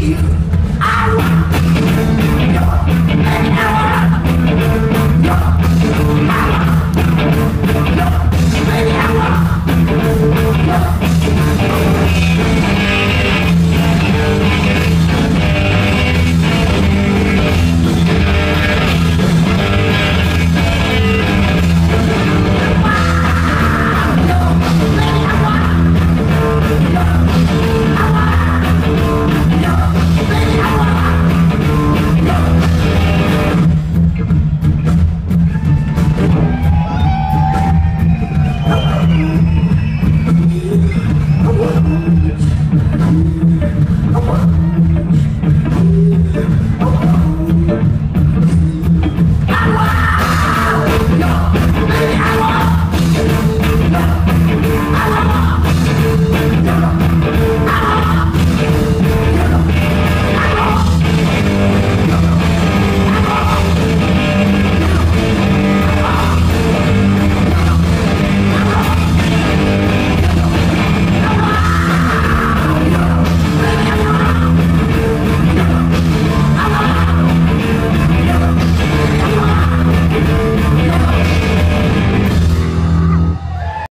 You.